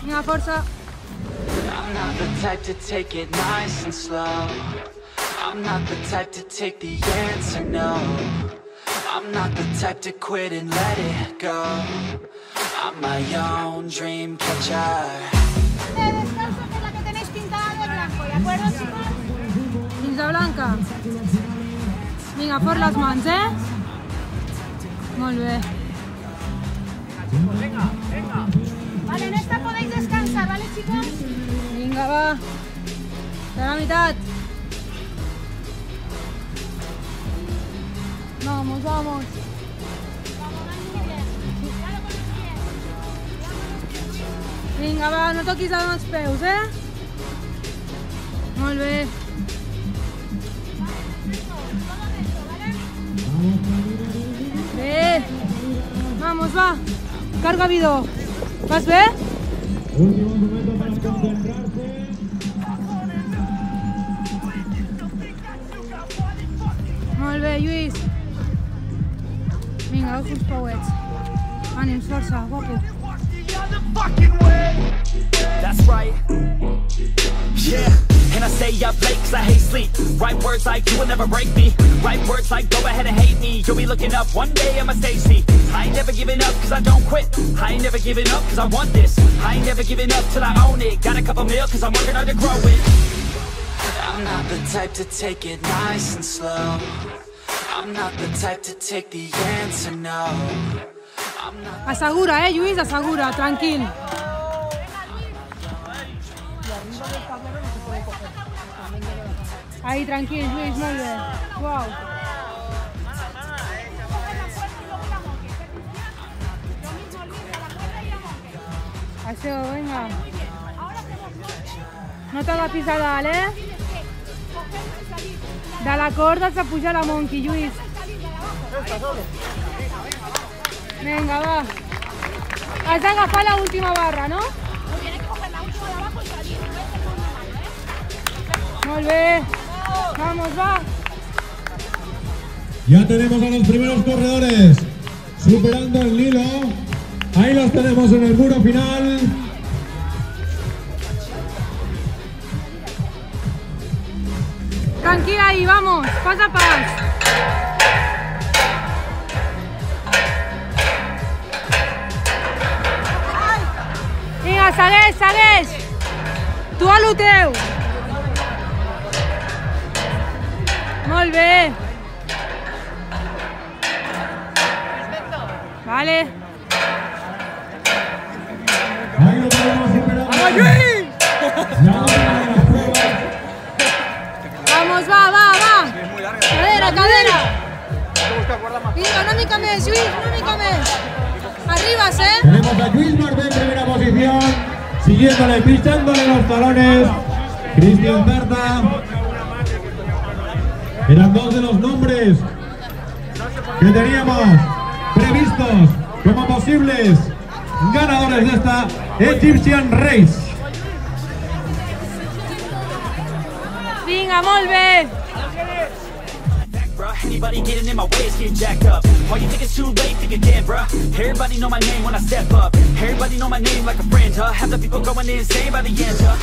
Venga, forza. I'm not the type to take it nice and slow. I'm not the type to take the answer no. I'm not the type to quit and let it go. I'm my own dream catcher. de descanso que es la que tenéis pintada de blanco, ¿de acuerdo, chicos? Blanca. Vinga, fort les mans, eh? Molt bé. Vale, con los pies. Vinga, va, no toquis amb els peus, eh? Molt bé. Vamos, va. Carga, Vidó. Vas bé? Molt bé, Lluís. Vinga, agafa uns pauets. Ànims, força, guapo. That's right. Yeah, and I stay up late cause I hate sleep. Write words like you will never break me. Write words like go ahead and hate me. You'll be looking up one day I'ma stage see. I ain't never giving up cause I don't quit. I ain't never giving up cause I want this. I ain't never giving up till I own it. Got a couple mil cause I'm working hard to grow it. I'm not the type to take it nice and slow. Assegura, eh, Lluís, assegura, tranquil. Ahí, tranquil, Lluís, molt bé. Uau. Això, vinga. No t'agafis a dalt, eh? De la corda has de pujar la Monkey, Lluís. Vinga, va. Has la última barra, no? Molt bé. Vamos, va. Ya tenemos a los primeros corredores superando el hilo. Ahí los tenemos en el muro final. Tranquila ahí, vamos. Pas a pas. Vinga, segueix, segueix. Tu a lo teu. Molt bé. Vale. Vamos, va, Una mica més, Lluís, una mica més. Arribes, eh? Tenemos a Luis Marbé en primera posición, siguiéndole, pichándole los talones. Cristian Berta. Eran dos de los nombres que teníamos previstos como posibles ganadores de esta Egyptian Race. Vinga, molt bé. Bruh. Anybody getting in my way is getting jacked up. All you think it's too late, think again, bruh. Everybody know my name when I step up. Everybody know my name like a friend, huh? Have the people going insane by the end, huh?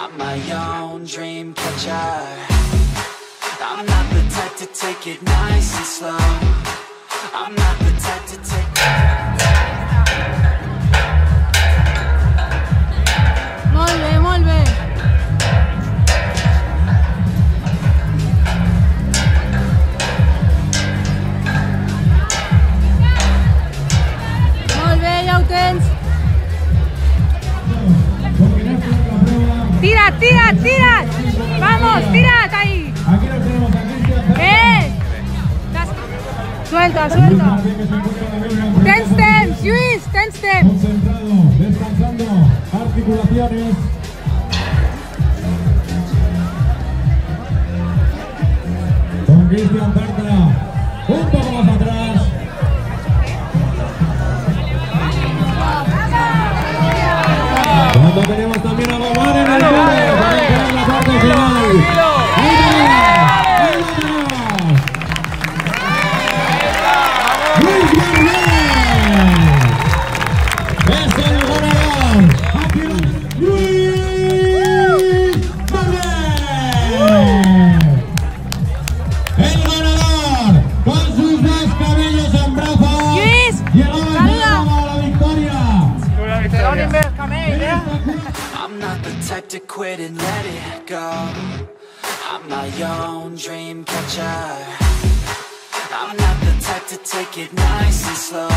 I'm my own dream catcher. I'm not the type to take it nice and slow. I'm not the type to take. Molt bé, molt bé. Molt bé, ja ho tens. Tira't, tira't, tira't. Vamos, tira't Tens temps, Lluís, tens temps. Concentrado, descansando, articulaciones. Con Cristian un poco más atrás. Cuando tenemos también a en el medio para entrar en la parte final. I'm not the type to quit and let it go. I'm my own dream catcher. I'm not the type to take it nice and slow.